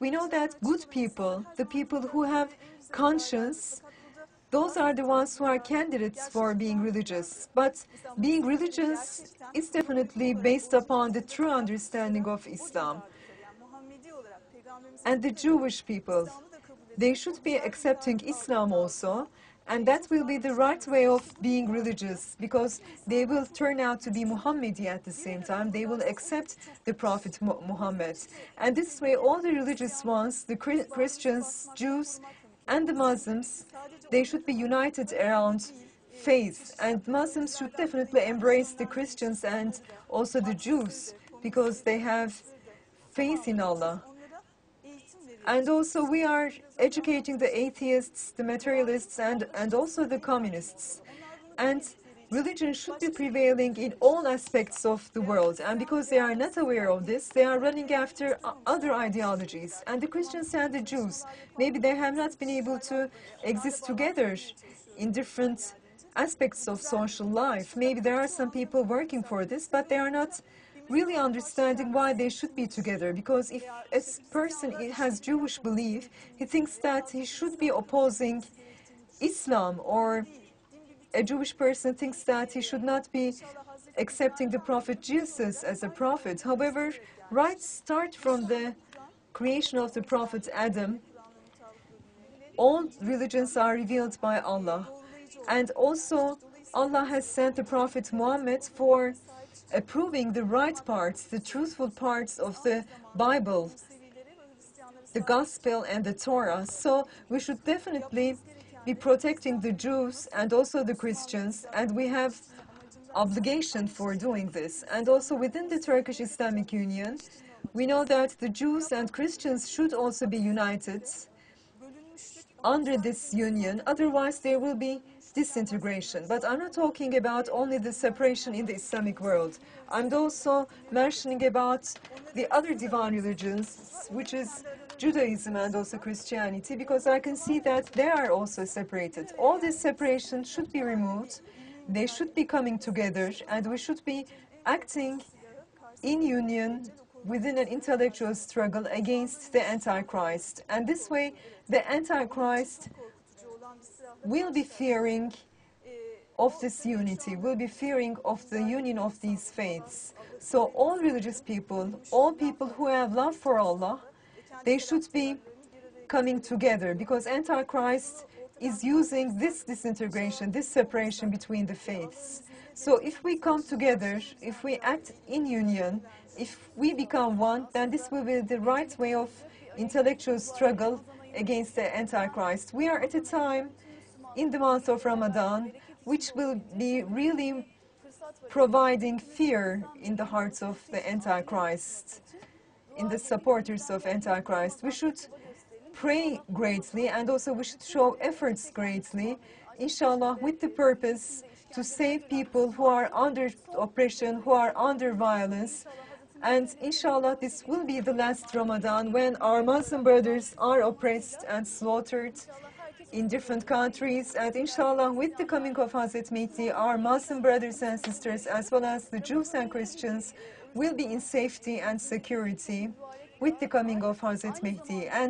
we know that good people, the people who have conscience, those are the ones who are candidates for being religious. But being religious is definitely based upon the true understanding of Islam. And the Jewish people, they should be accepting Islam also, and that will be the right way of being religious because they will turn out to be Muhammadi at the same time. They will accept the Prophet Muhammad. And this way, all the religious ones, the Christians, Jews, and the Muslims, they should be united around faith. And Muslims should definitely embrace the Christians and also the Jews because they have faith in Allah. And also we are educating the atheists, the materialists, and, and also the communists. And religion should be prevailing in all aspects of the world. And because they are not aware of this, they are running after other ideologies. And the Christians and the Jews, maybe they have not been able to exist together in different aspects of social life. Maybe there are some people working for this, but they are not really understanding why they should be together. Because if a person has Jewish belief, he thinks that he should be opposing Islam or a Jewish person thinks that he should not be accepting the prophet Jesus as a prophet. However, rights start from the creation of the prophet Adam, all religions are revealed by Allah. And also, Allah has sent the prophet Muhammad for approving the right parts, the truthful parts of the Bible, the Gospel and the Torah. So we should definitely be protecting the Jews and also the Christians, and we have obligation for doing this. And also within the Turkish Islamic Union, we know that the Jews and Christians should also be united under this union, otherwise there will be disintegration. But I'm not talking about only the separation in the Islamic world. I'm also mentioning about the other divine religions, which is Judaism and also Christianity, because I can see that they are also separated. All this separation should be removed. They should be coming together, and we should be acting in union within an intellectual struggle against the Antichrist. And this way, the Antichrist will be fearing of this unity, will be fearing of the union of these faiths. So all religious people, all people who have love for Allah, they should be coming together because Antichrist is using this disintegration, this separation between the faiths. So if we come together, if we act in union, if we become one, then this will be the right way of intellectual struggle against the Antichrist. We are at a time in the month of Ramadan, which will be really providing fear in the hearts of the Antichrist, in the supporters of Antichrist. We should pray greatly and also we should show efforts greatly, inshallah, with the purpose to save people who are under oppression, who are under violence. And inshallah, this will be the last Ramadan when our Muslim brothers are oppressed and slaughtered in different countries. And inshallah, with the coming of Hazrat Mehdi, our Muslim brothers and sisters, as well as the Jews and Christians, will be in safety and security with the coming of Hazrat Mehdi. And